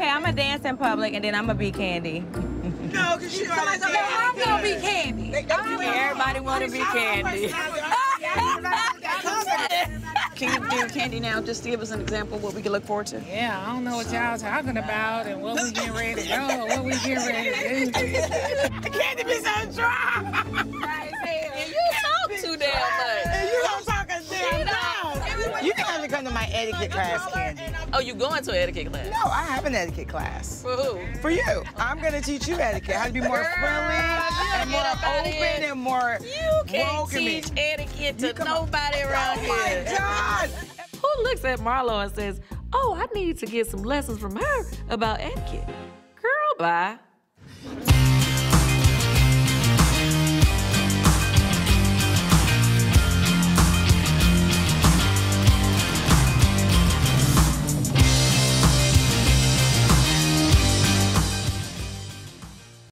Okay, I'm gonna dance in public and then I'm gonna be Kandi. No, because she already said I'm gonna be Kandi. Everybody wanna be Kandi. Can you do Kandi now? Just to give us an example of what we can look forward to. Yeah, I don't know what y'all talking about and what we getting ready to go, what we getting ready to do. Kandi be so dry. You can have to come to my etiquette class, Kandi. Oh, you going to an etiquette class? No, I have an etiquette class. For who? For you. I'm gonna teach you etiquette, how to be more friendly and more get up outta here. open and more You can't welcoming. teach etiquette to nobody around Oh my here. God! Who looks at Marlo and says, Oh, I need to get some lessons from her about etiquette? Girl, bye.